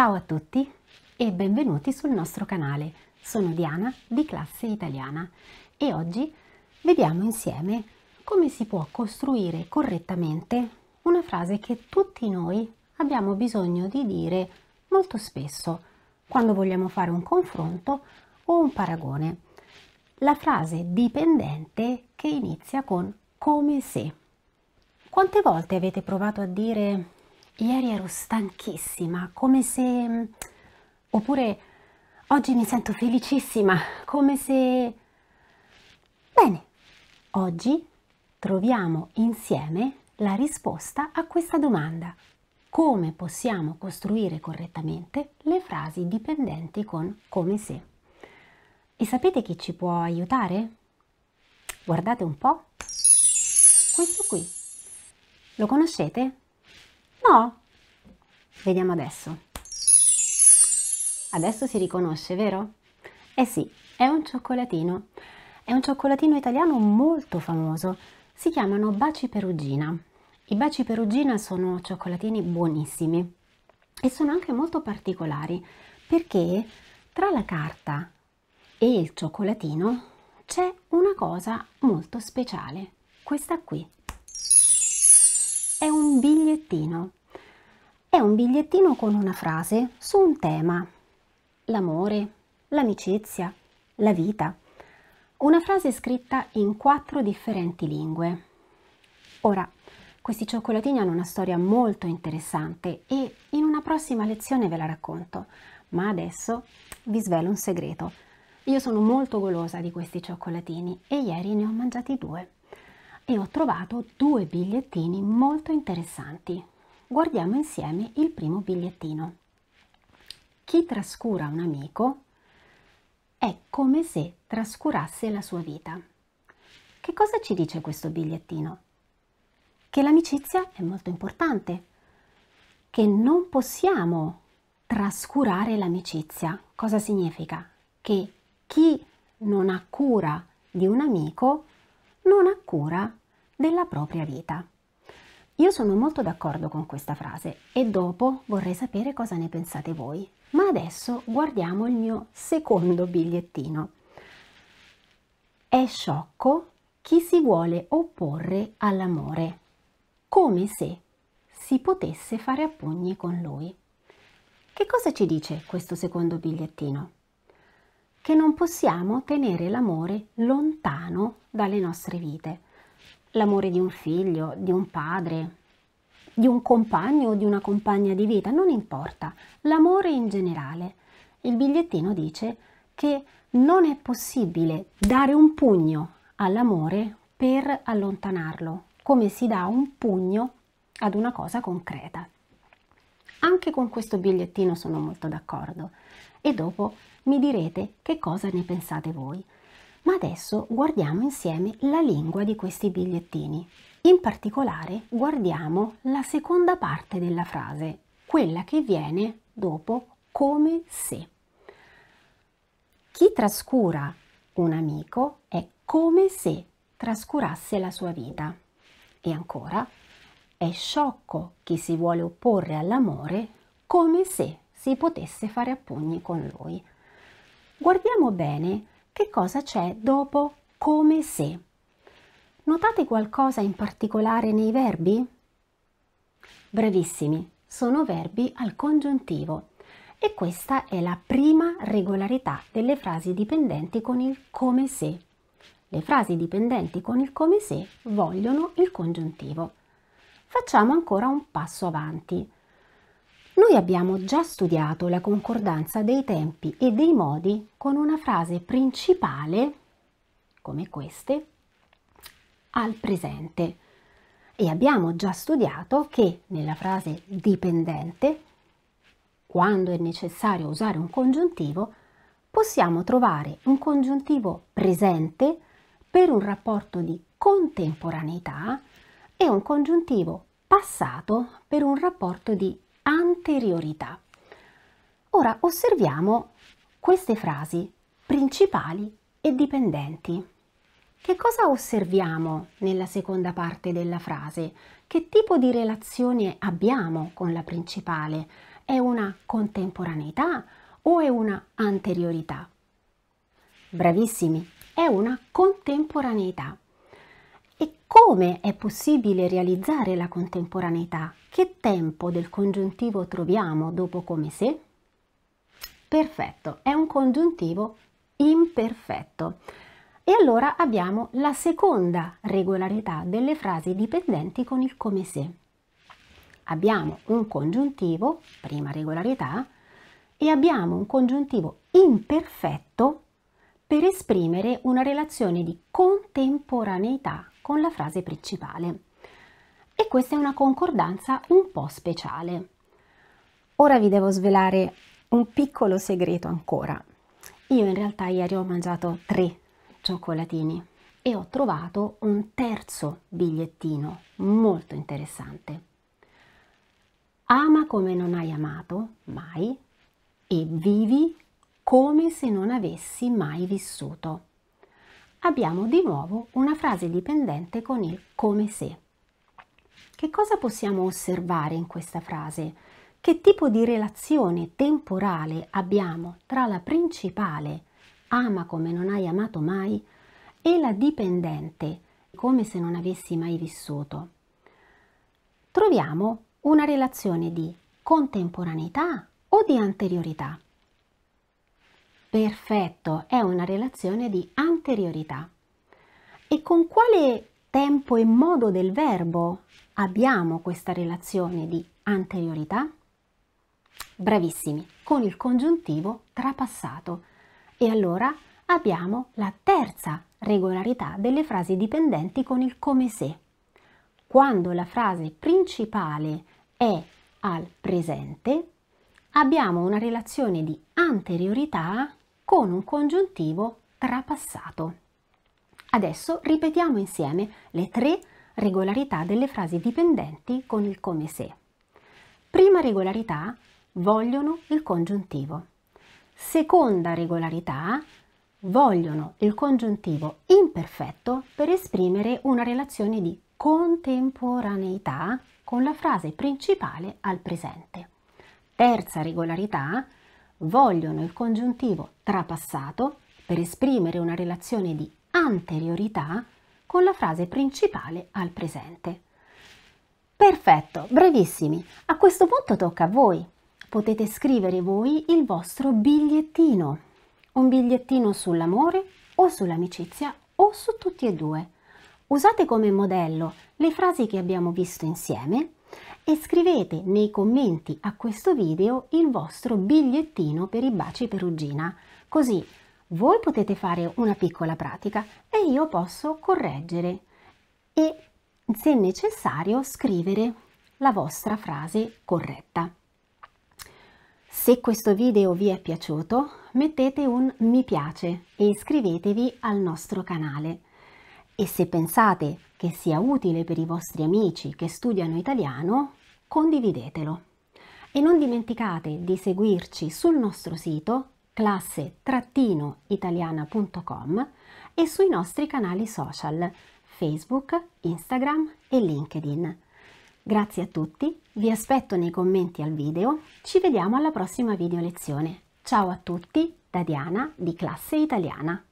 Ciao a tutti e benvenuti sul nostro canale. Sono Diana di Classe Italiana e oggi vediamo insieme come si può costruire correttamente una frase che tutti noi abbiamo bisogno di dire molto spesso quando vogliamo fare un confronto o un paragone. La frase dipendente che inizia con come se. Quante volte avete provato a dire ieri ero stanchissima, come se... oppure oggi mi sento felicissima, come se... Bene, oggi troviamo insieme la risposta a questa domanda. Come possiamo costruire correttamente le frasi dipendenti con come se? E sapete chi ci può aiutare? Guardate un po'. Questo qui. Lo conoscete? No? Vediamo adesso. Adesso si riconosce, vero? Eh sì, è un cioccolatino. È un cioccolatino italiano molto famoso. Si chiamano baci perugina. I baci perugina sono cioccolatini buonissimi e sono anche molto particolari perché tra la carta e il cioccolatino c'è una cosa molto speciale. Questa qui è un bigliettino. È un bigliettino con una frase su un tema, l'amore, l'amicizia, la vita. Una frase scritta in quattro differenti lingue. Ora, questi cioccolatini hanno una storia molto interessante e in una prossima lezione ve la racconto, ma adesso vi svelo un segreto. Io sono molto golosa di questi cioccolatini e ieri ne ho mangiati due e ho trovato due bigliettini molto interessanti. Guardiamo insieme il primo bigliettino. Chi trascura un amico è come se trascurasse la sua vita. Che cosa ci dice questo bigliettino? Che l'amicizia è molto importante, che non possiamo trascurare l'amicizia. Cosa significa? Che chi non ha cura di un amico non ha cura della propria vita. Io sono molto d'accordo con questa frase e dopo vorrei sapere cosa ne pensate voi. Ma adesso guardiamo il mio secondo bigliettino. È sciocco chi si vuole opporre all'amore, come se si potesse fare a pugni con lui. Che cosa ci dice questo secondo bigliettino? Che non possiamo tenere l'amore lontano dalle nostre vite l'amore di un figlio, di un padre, di un compagno o di una compagna di vita, non importa, l'amore in generale. Il bigliettino dice che non è possibile dare un pugno all'amore per allontanarlo, come si dà un pugno ad una cosa concreta. Anche con questo bigliettino sono molto d'accordo e dopo mi direte che cosa ne pensate voi. Ma adesso guardiamo insieme la lingua di questi bigliettini. In particolare guardiamo la seconda parte della frase, quella che viene dopo come se. Chi trascura un amico è come se trascurasse la sua vita. E ancora, è sciocco chi si vuole opporre all'amore come se si potesse fare a pugni con lui. Guardiamo bene che cosa c'è dopo come se. Notate qualcosa in particolare nei verbi? Bravissimi, sono verbi al congiuntivo e questa è la prima regolarità delle frasi dipendenti con il come se. Le frasi dipendenti con il come se vogliono il congiuntivo. Facciamo ancora un passo avanti. Noi abbiamo già studiato la concordanza dei tempi e dei modi con una frase principale, come queste, al presente. E abbiamo già studiato che nella frase dipendente, quando è necessario usare un congiuntivo, possiamo trovare un congiuntivo presente per un rapporto di contemporaneità e un congiuntivo passato per un rapporto di anteriorità. Ora osserviamo queste frasi principali e dipendenti. Che cosa osserviamo nella seconda parte della frase? Che tipo di relazione abbiamo con la principale? È una contemporaneità o è una anteriorità? Bravissimi, è una contemporaneità. Come è possibile realizzare la contemporaneità? Che tempo del congiuntivo troviamo dopo come se? Perfetto, è un congiuntivo imperfetto. E allora abbiamo la seconda regolarità delle frasi dipendenti con il come se. Abbiamo un congiuntivo, prima regolarità, e abbiamo un congiuntivo imperfetto per esprimere una relazione di contemporaneità con la frase principale. E questa è una concordanza un po' speciale. Ora vi devo svelare un piccolo segreto ancora. Io in realtà ieri ho mangiato tre cioccolatini e ho trovato un terzo bigliettino molto interessante. Ama come non hai amato mai e vivi come se non avessi mai vissuto. Abbiamo di nuovo una frase dipendente con il come se. Che cosa possiamo osservare in questa frase? Che tipo di relazione temporale abbiamo tra la principale ama come non hai amato mai e la dipendente come se non avessi mai vissuto? Troviamo una relazione di contemporaneità o di anteriorità? Perfetto, è una relazione di anteriorità. E con quale tempo e modo del verbo abbiamo questa relazione di anteriorità? Bravissimi, con il congiuntivo trapassato. E allora abbiamo la terza regolarità delle frasi dipendenti con il come se. Quando la frase principale è al presente, abbiamo una relazione di anteriorità con un congiuntivo trapassato. Adesso ripetiamo insieme le tre regolarità delle frasi dipendenti con il come se. Prima regolarità, vogliono il congiuntivo. Seconda regolarità, vogliono il congiuntivo imperfetto per esprimere una relazione di contemporaneità con la frase principale al presente. Terza regolarità, vogliono il congiuntivo trapassato per esprimere una relazione di anteriorità con la frase principale al presente. Perfetto, brevissimi. A questo punto tocca a voi. Potete scrivere voi il vostro bigliettino. Un bigliettino sull'amore o sull'amicizia o su tutti e due. Usate come modello le frasi che abbiamo visto insieme e scrivete nei commenti a questo video il vostro bigliettino per i baci perugina, così voi potete fare una piccola pratica e io posso correggere. E se necessario scrivere la vostra frase corretta. Se questo video vi è piaciuto mettete un mi piace e iscrivetevi al nostro canale. E se pensate che sia utile per i vostri amici che studiano italiano, condividetelo. E non dimenticate di seguirci sul nostro sito classe-italiana.com e sui nostri canali social Facebook, Instagram e LinkedIn. Grazie a tutti, vi aspetto nei commenti al video, ci vediamo alla prossima video lezione. Ciao a tutti da Diana di Classe Italiana.